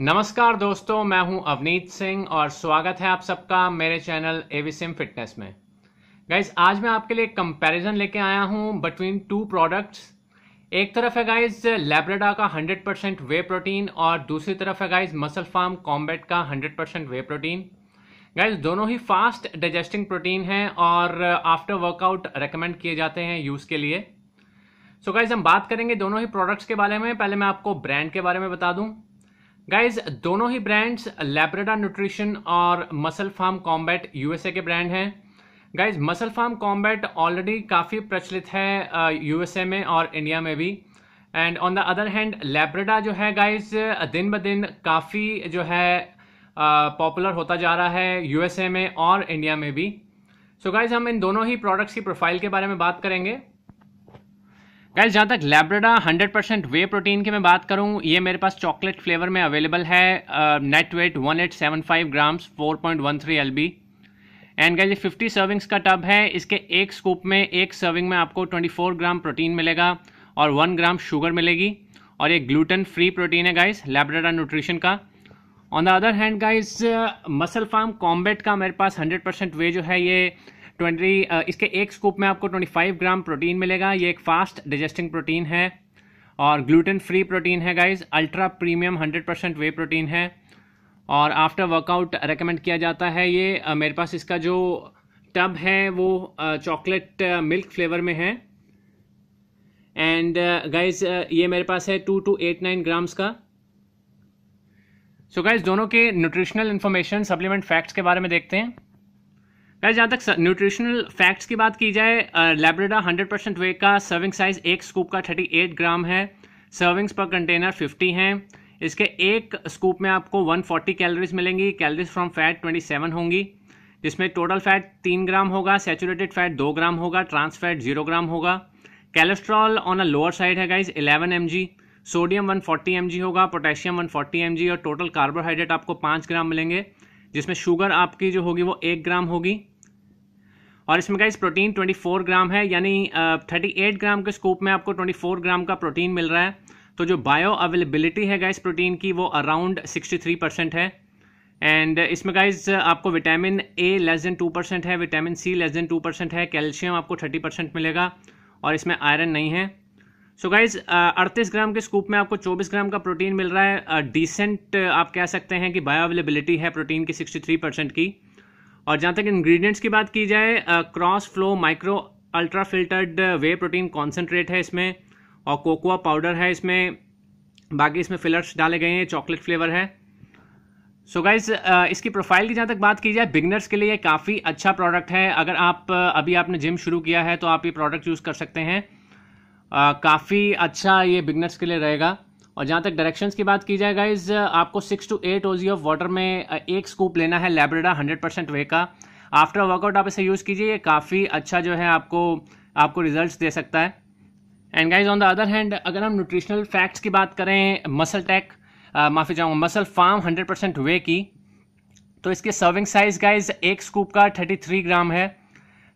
नमस्कार दोस्तों, मैं हूँ अवनीत सिंह और स्वागत है आप सबका मेरे चैनल एविसिम फिटनेस में। गाइज़ आज मैं आपके लिए कंपैरिजन लेके आया हूँ बिटवीन टू प्रोडक्ट्स एक तरफ़ है गाइज़ लेब्रेडा का 100% परसेंट वे प्रोटीन और दूसरी तरफ़ है गाइज़ मसल फार्म कॉम्बेट का 100% परसेंट वे प्रोटीन गाइज़ दोनों ही फास्ट डाइजेस्टिंग प्रोटीन हैं और आफ्टर वर्कआउट रिकमेंड किए जाते हैं यूज़ के लिए। सो so गाइज़ हम बात करेंगे दोनों ही प्रोडक्ट्स के बारे में। पहले मैं आपको ब्रांड के बारे में बता दूँ। गाइज़ दोनों ही ब्रांड्स लेब्रेडा न्यूट्रिशन और मसल फार्म कॉम्बैट यूएसए के ब्रांड हैं। Guys muscle farm combat already काफ़ी प्रचलित है यूएसए में और इंडिया में भी। And on the other hand Labrada जो है गाइज़ दिन ब दिन काफ़ी जो है पॉपुलर होता जा रहा है यूएसए में और इंडिया में भी। सो so गाइज़ हम इन दोनों ही प्रोडक्ट्स की प्रोफ़ाइल के बारे में बात करेंगे। गाइस जहाँ तक लैब्रेडा 100 परसेंट वे प्रोटीन की मैं बात करूँ, ये मेरे पास चॉकलेट फ्लेवर में अवेलेबल है net weight 1875 grams 4.13 LB and guys ये 50 सर्विंग्स का टब है, इसके एक स्कूप में, एक सर्विंग में आपको 24 ग्राम प्रोटीन मिलेगा और 1 ग्राम शुगर मिलेगी और ये ग्लूटन फ्री प्रोटीन है गाइज़ लैब्रेडा न्यूट्रिशन का। On the other hand guys muscle farm combat का मेरे पास 100 परसेंट वे जो है, ये ट्वेंटी इसके एक स्कूप में आपको 25 ग्राम प्रोटीन मिलेगा। ये एक फास्ट डाइजेस्टिंग प्रोटीन है और ग्लूटेन फ्री प्रोटीन है guys ultra premium 100 percent whey protein है और आफ्टर वर्कआउट रेकमेंड किया जाता है। ये मेरे पास इसका जो टब है, वो चॉकलेट मिल्क फ्लेवर में है। एंड गाइज़ ये मेरे पास है two two eight nine grams का। सो so गाइज़ दोनों के न्यूट्रिशनल इन्फॉर्मेशन सप्लीमेंट फैक्ट्स के बारे में देखते हैं। गाइस, जहाँ तक न्यूट्रिशनल फैक्ट्स की बात की जाए लेब्रेडा 100 परसेंट वे का सर्विंग साइज़ एक स्कूप का 38 ग्राम है। सर्विंग्स पर कंटेनर 50 हैं। इसके एक स्कूप में आपको 140 कैलोरीज मिलेंगी। कैलोरीज फ्रॉम फैट 27 होंगी। जिसमें टोटल फैट तीन ग्राम होगा सेचुरेटेड फैट दो ग्राम होगा ट्रांस फैट ज़ीरो ग्राम होगा। Cholesterol on a lower side है guys eleven M sodium 140 M होगा पोटेशियम 140 एम और टोटल कार्बोहाइड्रेट आपको पाँच ग्राम मिलेंगे। जिसमें शुगर आपकी जो होगी वो एक ग्राम होगी। और इसमें गाइस प्रोटीन 24 ग्राम है यानी थर्टी एट ग्राम के स्कूप में आपको 24 ग्राम का प्रोटीन मिल रहा है। तो जो बायो अवेलेबिलिटी है गाइस प्रोटीन की वो अराउंड 63 परसेंट है। एंड इसमें गाइज़ आपको vitamin A less than two percent है vitamin C less than two percent है कैल्शियम आपको थर्टी परसेंट मिलेगा और इसमें आयरन नहीं है। सो गाइज़ अड़तीस ग्राम के स्कूप में आपको 24 ग्राम का प्रोटीन मिल रहा है। डिसेंट uh, आप कह सकते हैं कि बायो अवेलेबिलिटी है प्रोटीन की 63 परसेंट की। और जहाँ तक इंग्रेडिएंट्स की बात की जाए cross flow micro ultra filtered whey protein concentrate है इसमें, और कोकोआ पाउडर है इसमें, बाकी इसमें फिलर्स डाले गए हैं चॉकलेट फ्लेवर है। सो so गाइज़ इसकी प्रोफ़ाइल की जहाँ तक बात की जाए बिगनर्स के लिए काफ़ी अच्छा प्रोडक्ट है। अगर आप अभी आपने जिम शुरू किया है तो आप ये प्रोडक्ट यूज़ कर सकते हैं। काफ़ी अच्छा ये बिगनर्स के लिए रहेगा। और जहाँ तक डायरेक्शंस की बात की जाए गाइज़ आपको six to eight OZ of water में एक स्कूप लेना है लेब्रेडा हंड्रेड परसेंट वे का। आफ्टर वर्कआउट आप इसे यूज़ कीजिए, ये काफ़ी अच्छा जो है आपको आपको रिजल्ट्स दे सकता है। And guys on the other hand अगर हम न्यूट्रिशनल फैक्ट्स की बात करें मसल टैक माफ़ी चाहूँगा muscle farm hundred percent whey की तो इसके सर्विंग साइज़ गाइज़ एक स्कूप का थर्टी थ्री ग्राम है।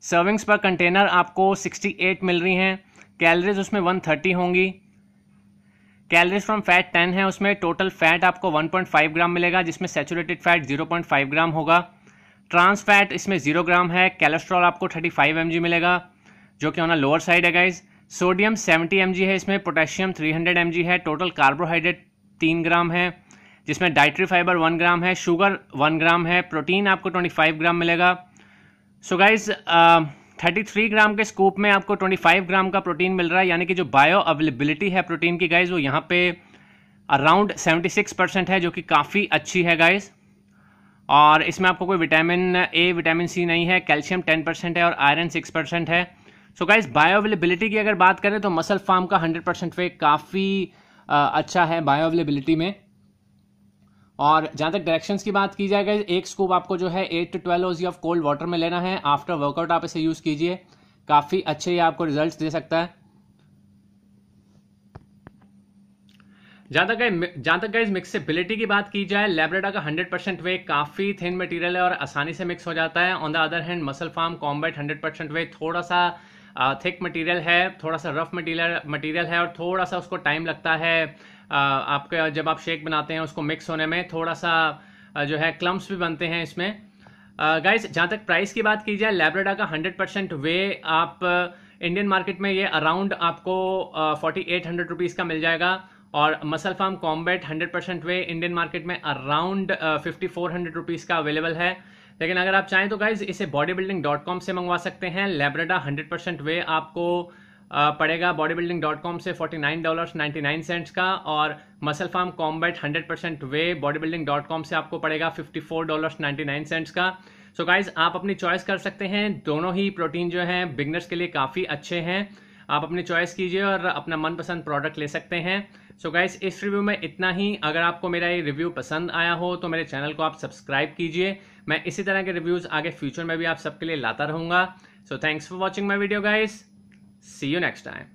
सर्विंग्स पर कंटेनर आपको सिक्सटी एट मिल रही हैं। कैलरीज उसमें वन थर्टी होंगी। कैलोरीज फ्रॉम फैट टेन है उसमें. टोटल फैट आपको 1.5 ग्राम मिलेगा, जिसमें सेचुरेटेड फैट 0.5 ग्राम होगा. ट्रांस फैट इसमें ज़ीरो ग्राम है. कैलेस्ट्रॉल आपको 35 फाइव मिलेगा, जो कि ऑन लोअर साइड है गाइज़ सोडियम 70 एम है इसमें. पोटेशियम 300 हंड्रेड है. टोटल कार्बोहाइड्रेट तीन ग्राम है, जिसमें डाइट्री फाइबर वन ग्राम है. शुगर वन ग्राम है. प्रोटीन आपको ट्वेंटी फाइव ग्राम मिलेगा. So so guys thirty three gram के स्कूप में आपको ट्वेंटी फाइव ग्राम का प्रोटीन मिल रहा है, यानी कि जो बायो अवेलेबिलिटी है प्रोटीन की गाइज़ वो यहाँ पे अराउंड सेवेंटी सिक्स परसेंट है, जो कि काफ़ी अच्छी है गाइज़ और इसमें आपको कोई विटामिन ए विटामिन सी नहीं है कैल्शियम टेन परसेंट है और आयरन सिक्स परसेंट है। सो गाइज़ बायो अवेलेबिलिटी की अगर बात करें तो मसल फार्म का हंड्रेड परसेंट वे काफ़ी अच्छा है बायो अवेलेबिलिटी में। और जहाँ तक डायरेक्शंस की बात की जाएगा एक स्कूप आपको जो है eight to twelve OZ of cold water में लेना है। आफ्टर वर्कआउट आप इसे यूज़ कीजिए। काफ़ी अच्छे ये आपको रिजल्ट्स दे सकता है। जहाँ तक जहाँ तक गाइज़ मिक्सेबिलिटी की बात की जाए लेब्रेडा का 100 परसेंट वे काफ़ी थिन मटेरियल है और आसानी से मिक्स हो जाता है। On the other hand muscle farm combat 100 percent whey थोड़ा सा थिक मटेरियल है, थोड़ा सा रफ मटेरियल मटेरियल है और थोड़ा सा उसको टाइम लगता है। आपका जब आप शेक बनाते हैं, उसको मिक्स होने में थोड़ा सा जो है क्लम्स भी बनते हैं इसमें। गाइस जहाँ तक प्राइस की बात की जाए लेब्रेडा का 100 परसेंट वे आप इंडियन मार्केट में ये अराउंड आपको फोर्टी एट हंड्रेड रुपीज़ का मिल जाएगा। और muscle farm combat 100 percent whey Indian market में around fifty four hundred rupees का अवेलेबल है। लेकिन अगर आप चाहें तो गाइज़ इसे बॉडी बिल्डिंग डॉट कॉम से मंगवा सकते हैं। लेब्रेडा हंड्रेड परसेंट वे आपको पड़ेगा बॉडी बिल्डिंग डॉट कॉम से forty nine dollar ninety nine cents का और muscle farm combat hundred percent whey bodybuilding dot com से आपको पड़ेगा fifty four dollar ninety nine cents का। सो so गाइज़ आप अपनी चॉइस कर सकते हैं। दोनों ही प्रोटीन जो है बिगनर्स के लिए काफ़ी अच्छे हैं। आप अपनी चॉइस कीजिए और अपना मनपसंद प्रोडक्ट ले सकते हैं। सो so गाइस इस रिव्यू में इतना ही। अगर आपको मेरा ये रिव्यू पसंद आया हो तो मेरे चैनल को आप सब्सक्राइब कीजिए। मैं इसी तरह के रिव्यूज़ आगे फ्यूचर में भी आप सबके लिए लाता रहूँगा। So thanks for watching my video guys see you next time